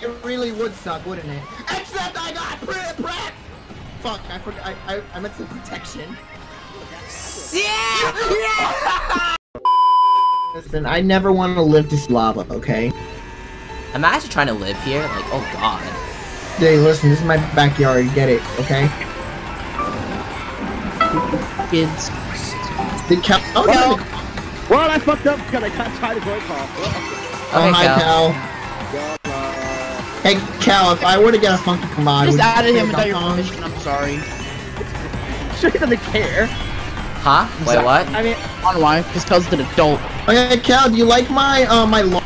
It really would suck, wouldn't it? Except I got pre prep. Fuck, I forgot. I, I, I meant to protection. Yeah! yeah! Listen, I never want to live this lava, okay? Am I'm actually trying to live here. Like, oh god. Hey, listen, this is my backyard. Get it, okay? Kids. Did Cal? Oh, Well- no. Well, I fucked up because I got tried to voice call. Oh, Okay, hi, Cal. Cal. Hey, Cal, if I were to get a funky command, Just would you added say him without your dot com? permission. I'm sorry. Sure he doesn't care. Huh? Wait, what? I mean, On why? Because Kel's an adult. Okay, Cal, do you like my uh my lo-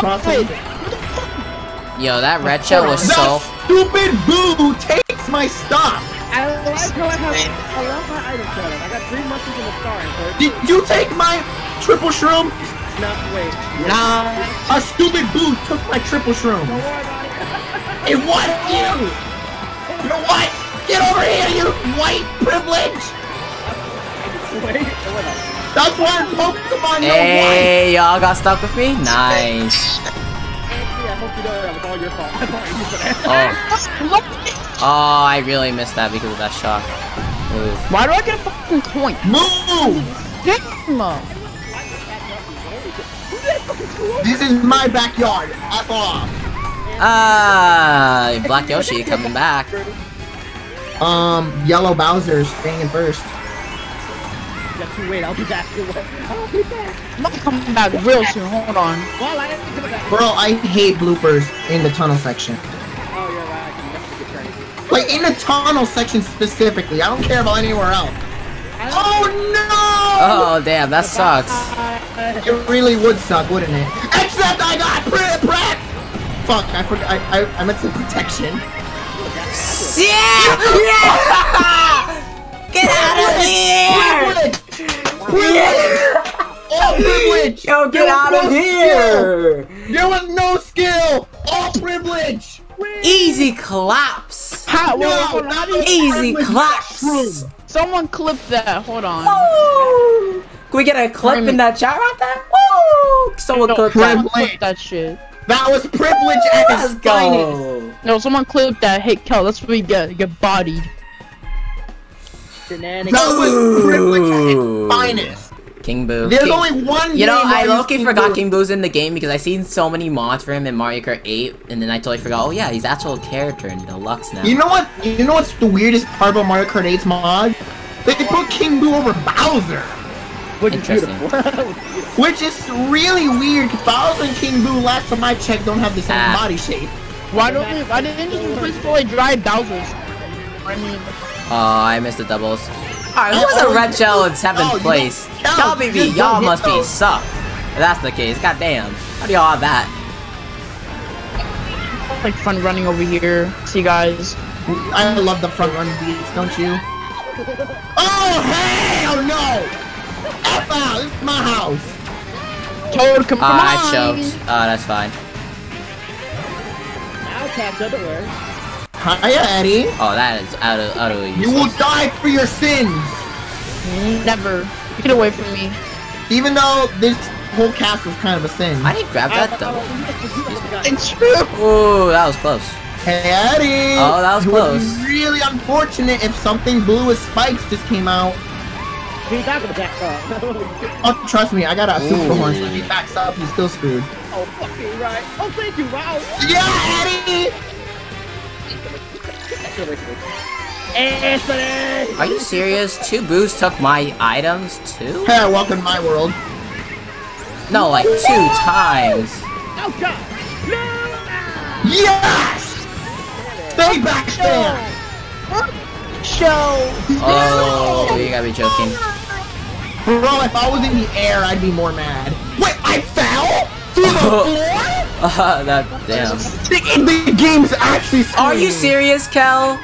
crossing? Yo, that red shell was That so. stupid boo takes my stuff. I like how I have I love my item setup. I got three monkeys in the star. Did you take my triple shroom? No, wait. Nah. A stupid boo took my triple shroom. Don't worry about it. It was you. You know what? Get over here, you white privilege. Wait, wait. That's why Pokemon know Hey, y'all got stuck with me? Nice. Actually, I hope you know that was all your fault. I thought you said that. Oh. Oh, I really missed that because of that shot. Move. Why do I get a fucking coin? why. Move. Damn. This is my backyard. F off. Ah, Black Yoshi coming back. Um, Yellow Bowser's staying in first. Just wait, I'll be back. I'll be back. I'm not coming back real soon. Hold on. Well, I am coming back. Bro, I hate bloopers in the tunnel section. Oh, you're right. I can definitely. Like, in the tunnel section specifically. I don't care about anywhere else. Oh no! Oh, damn, that sucks. It really would suck, wouldn't it? Except I got pre prep! Fuck, I forgot. I, I, I meant to protection. Yeah! Yeah! Get out of here! Privilege! Privilege! All privilege! Yo, get There was out no of here! skill. There was no skill! All privilege! Easy collapse! How? No, wait, wait, hold on. that is Easy privilege claps! mushroom. Someone clip that. Hold on. Woo! Can we get a clip in that chat right there? Woo! Someone No, clip that. that shit. That was privilege at Let's finest. go! No, someone clip that. Hey, Kel, that's what we get. Get bodied. Shenanigans. That was privilege at its finest. King Boo. There's King- only one You know, I use low-key King forgot Boo. King Boo's in the game because I seen so many mods for him in Mario Kart 8, and then I totally forgot, oh yeah, he's actual character in Deluxe now. You know what? You know what's the weirdest part about Mario Kart 8's mod? They put King Boo over Bowser, Which is Interesting. beautiful. which is really weird. 'cause Bowser and King Boo, last time I checked, don't have the same Ah. body shape. Why don't we? Why didn't you replace the like dry Bowser's? I mean, Oh, I missed the doubles. Alright, who was a red shell in 7th Oh, place? Y'all baby, You just y'all don't must be suck. If that's the case, goddamn. How do y'all have that? like fun running over here. See you guys. I love the front run beats, don't you? Oh hell no! F out! This is my house. Toad, come, come Ah, I on. choked. Oh, that's fine. I'll catch up, don't worry. Hiya, Eddie. Oh, that is out of out of You will die for your sins. Never. Get away from me. Even though this whole cast was kind of a sin. I didn't grab that though. It's true. Ooh, that was close. Hey, Eddie! Oh, that was It would close. be really unfortunate if something blue with spikes just came out. He's not gonna back up. Oh, trust me, I got a super Ooh. horn, so if he backs up, he's still screwed. oh, fucking right. Oh, thank you, wow. Yeah, Eddie! Anthony! Are you serious? Two boos took my items too? Hey, welcome to my world. No, like two times. Oh, God! No! Yes! Stay back there! Show. Oh, you gotta be joking. Bro, if I was in the air, I'd be more mad. Wait, I fell? Through the floor? Uh, that damn. The, the game's actually Are you serious, Kel?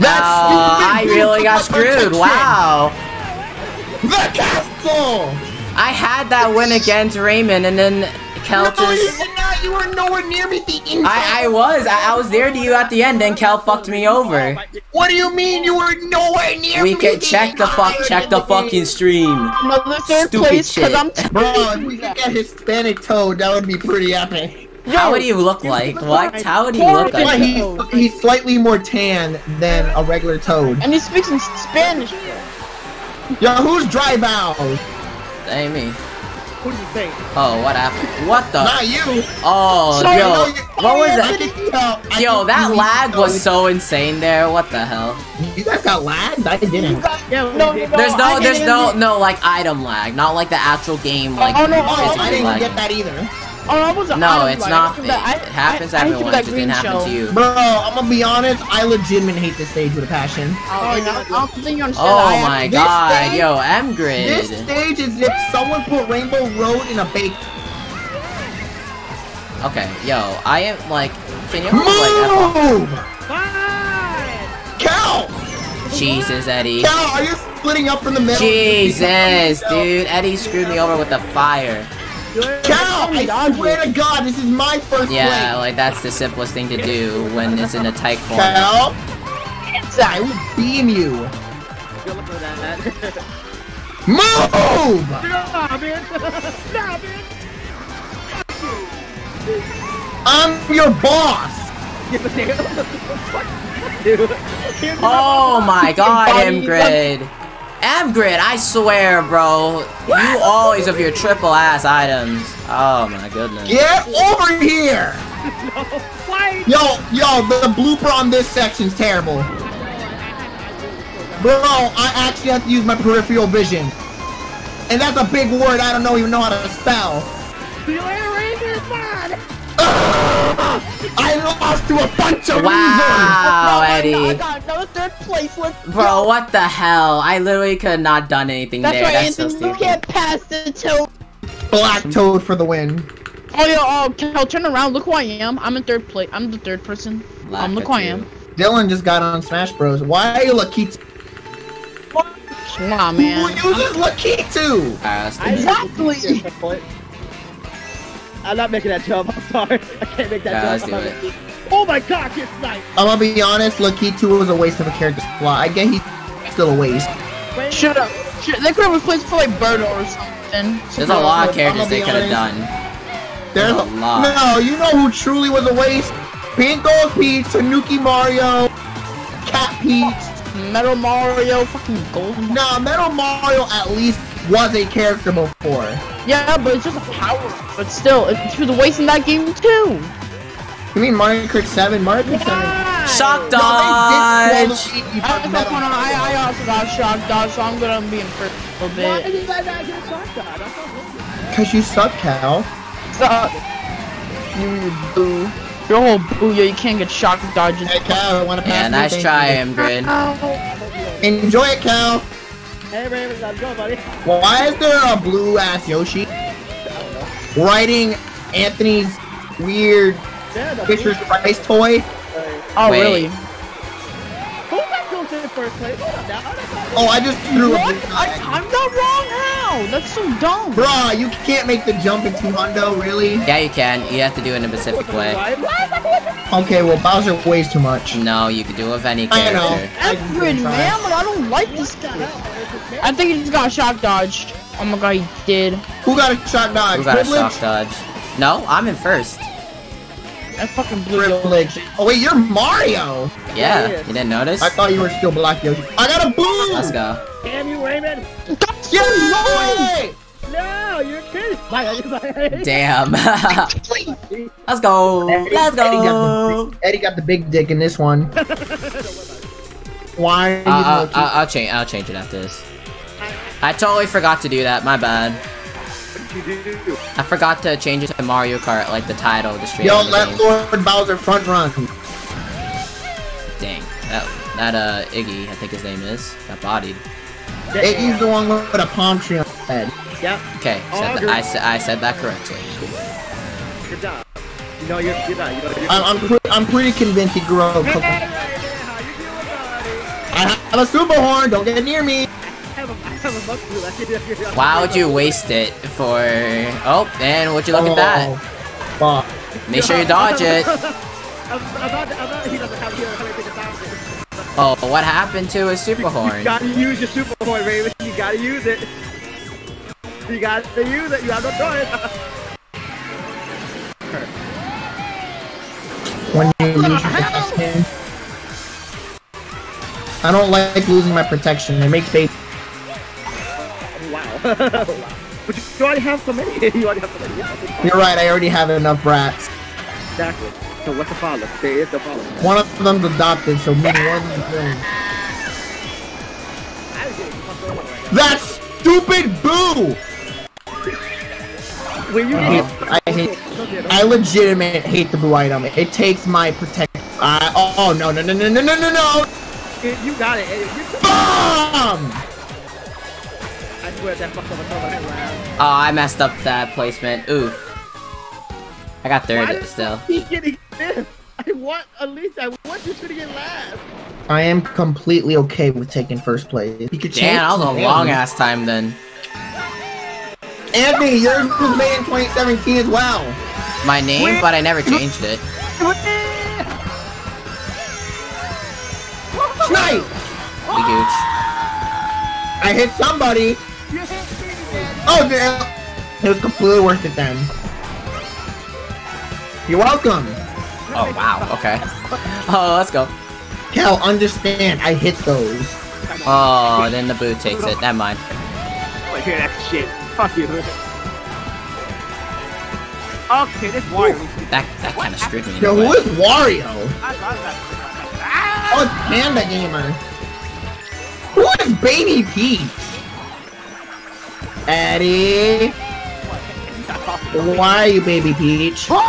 That Oh, stupid I really got screwed. Wow. The castle! I had that win against Raymond, and then Kel No, you just. did not. You were nowhere near me the entire. I I was I, I was there to you at the end, then Cal fucked me over. What do you mean you were nowhere near We me? can check the fuck check the fucking stream. Another third Stupid place shit. I'm Bro, if we could get Hispanic Toad, that would be pretty epic. How would he look like? What? How would he look like? he's, he's slightly more tan than a regular Toad. and he speaks in Spanish. Yo, who's Dry Bow? That ain't me. Who do you think? Oh, what happened? What the? Not you. Oh, Sorry, yo, no, what was that? can Yo, that lag was so insane there. What the hell? You guys got lagged? I didn't. Yeah, No, we did. no, There's I no, there's didn't- no, no like item lag, not like the actual game like Oh, no, Oh, I didn't lagging. get that either. Oh, I was No, it's not. like, It, I- it happens to I- I everyone. hate It just didn't green happen to you. Bro, I'm gonna be honest, I legitimately hate this stage with a passion. Oh, oh yeah, oh, I don't think you understand. Oh I my This god, thing- yo, M This stage is if someone put Rainbow Road in a bake. Okay, yo, I am like, can you like, Move! Fine! Cal! Jesus, Eddie. Cal, are you splitting up from the middle? Jesus, dude, Eddie screwed me over with the fire. Cal, I swear to God, this is my first Yeah, place. like that's the simplest thing to do when it's in a tight corner. Cal, I will beam you. Good luck with that. Move! nah, man! nah, man! I'm your boss. Give a damn. Dude. Oh my god, Body- M grid. M grid, I swear, bro. You always with your triple ass items. Oh my goodness. Get over here. Why? Yo, yo, the blooper on this section's terrible. Bro, I actually have to use my peripheral vision. And that's a big word I don't know even know how to spell. See you later, Rangers, man! I lost to a bunch of Wow, I Eddie. got another third place. Let's Bro, go. what the hell? I literally could have not done anything That's there. right, That's so Anthony. You stupid. can't pass the toad. Black Toad for the win. Oh, yo, oh, Cal, turn around. Look who I am. I'm in third place. I'm the third person. Um, look who I am. Dylan just got on Smash Bros. Why are you Lakitu? Nah, man. Who man. uses Lakitu? Alright, let's do I. Exactly. I'm not making that jump. I'm sorry. I can't make that Alright, jump. let's do it. Oh my god, it's nice. I'm gonna be honest, Lakitu was a waste of a character slot. I get he's still a waste. Wait, Should have. They could have replaced for like Birdo or something. There's a lot of characters they could have done. There's A a lot. No, you know who truly was a waste? Pink Gold Peach, Tanuki Mario, Cat Peach. Metal Mario, fucking Golden. Nah, Metal Mario at least was a character before. Yeah, but it's just a power. But still, it's for the waste in that game too. You mean Mario Kart 7? Mario Kart 7. Shock No, dodge! disqualified I, from I, I also got shock dodge, so I'm gonna be in first a little Why bit. did I not get a shot shot? That's not Cause you suck, Cal. Suck. You and your boo. Your whole boo, yeah, you can't get shock dodges. Hey, Cal, I wanna pass Yeah, nice try, you. M. Enjoy it, Cal. Hey, Raven, let's go, buddy. Why is there a blue ass Yoshi riding Anthony's weird Yeah, Fisher's Price toy? Oh, Wait. really? Who got goes in first place? Hold up now. Oh, I just threw What? a blue I, flag. I'm not wrong. How? That's so dumb. Bruh, you can't make the jump in 200, really? Yeah, you can. You have to do it in a specific way. Okay, well, Bowser weighs too much. No, you can do it with any I know. character. I just Edwin, man, but I don't like this kid. I think he just got shock dodged. Oh my god, he did. Who got a shot dodge? Who got a shock dodge? No, I'm in first. That fucking blew your Privilege. Oh, wait, you're Mario! Yeah, you didn't notice? I thought you were still Black Yoshi. I got a boom! Let's go. Damn you, Raymond. Yes, no way! No, you're kidding. Bye, bye. Damn. Let's go. Let's Eddie got, go. the big, Eddie got the big dick in this one. Why are you Uh, uh, using uh, I'll change. I'll change it after this. I totally forgot to do that. My bad. I forgot to change it to Mario Kart, like the title of the stream. Yo, of the let. Lord Bowser front run. Dang. That that uh Iggy, I think his name is, got bodied. Iggy's the one with a palm tree on his head. Yep, Okay, said good. I, said, I said that correctly. good job. You know you're, you're not. You know you're. I'm, I'm, pre I'm pretty convinced he grew up. Hey, Raymond, how you doing, buddy? I have a super horn, don't get near me. I have a, I have a buck to Why would you waste it for? Oh, and would you look at that? Oh, Fuck. Make sure you dodge it. I, I, thought, I thought he doesn't have, he doesn't have anything to. Oh, what happened to his super horn? You gotta use your super horn, Raven. You gotta use it. You gotta use it. You have no choice. When you lose your protection. I don't like losing my protection. It makes baby. but you, already have so many. you already have so many. Yeah, You're right. I already have enough brats. exactly. So what's the follow? There is the follow. One of them's adopted, so meaning one of them's. That stupid boo! When you I hate, I hate, I legitimate hate the boo item. It takes my protect. Uh, oh, oh no no no no no no no no! you got it. Bomb! I that fucked up a turbo. Oh, I messed up that placement. Oof. I got Why third did still. He getting this. I want at least I want you to get last. I am completely okay with taking first place. You could change. Damn, that was a long name. ass time then. Anthony, yours was made in 2017 as well. My name, but I never changed it. Snipe! We gooch. I hit somebody. Oh, damn. It was completely worth it then. You're welcome. Oh wow. Okay. Oh, let's go. Cal, understand, I hit those. Oh, then the boot takes it. Never mind. Oh, I hear that shit. Fuck you. Okay, this Wario. That that kind of screwed me. in Yo, a who way. is Wario? I. Oh, it's Panda Gamer. Who is Baby Peach? Eddie. Why are you Baby Peach?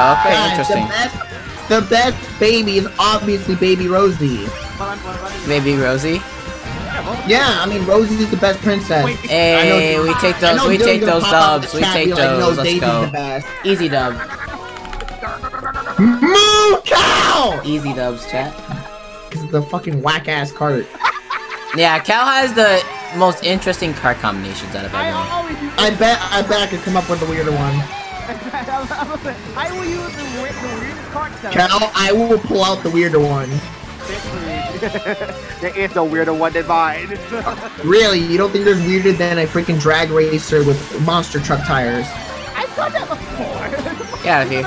Okay, God, interesting. The best, the best baby is obviously Baby Rosie. Baby Rosie. Yeah, I mean Rosie's the best princess. Hey, we take those. know We take those dubs. We take be like, no, those. Let's Daisy's go. the best. Easy dub. Moo cow! Easy dubs, chat. Because the fucking whack ass cart. Yeah, Cal has the most interesting card combinations out of I everyone. always use. I bet I bet I could come up with a weirder one. I will use the weird, the weirdest card set. Cal, I will pull out the weirder one. there is no weirder one than mine. Really, you don't think there's weirder than a freaking drag racer with monster truck tires? I've done that before. Get out of here.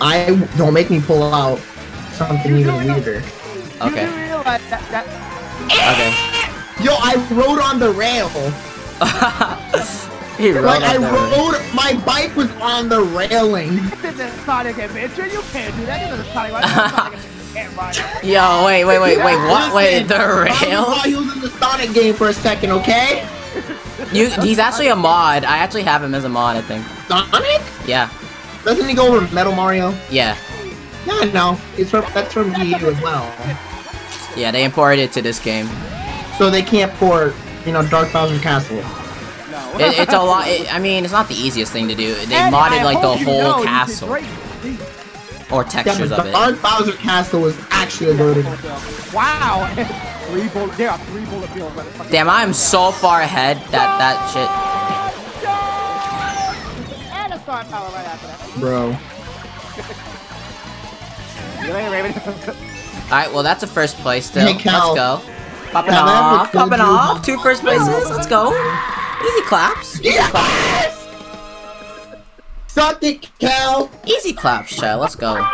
I don't make me pull out something even weirder. Okay. You realize that, that Okay. Yo, I rode on the rail. he rode Like I on the rail. rode, my bike was on the railing. this is a Sonic Adventure. You can't do that. This is Sonic Adventure. You can't ride. Yo, wait, wait, wait, wait. What? Wait, Listen, the I rail? thought he was in the Sonic game for a second, okay? You, he's actually a mod. I actually have him as a mod. I think. Sonic? Yeah. Doesn't he go over Metal Mario? Yeah. Yeah, no. It's from that's from Wii U as well. Yeah. They imported it to this game. So they can't port, you know, Dark Bowser Castle. No. It, it's a lot. It, I mean, it's not the easiest thing to do. They And modded I like the whole know castle can break these. or textures but of it. Dark Bowser Castle was actually loaded. Wow. three bullet. There are three bullet bills. motherfucker. Damn, I am so far ahead that that shit. And a star power right after that. Bro. You later, Raven. All right, well that's a first place still. Hey, Let's go. Popping off, popping off. Two first places. Let's go. Easy claps. Easy claps. Yes! Suck it, Cal! Easy claps, child. Let's go.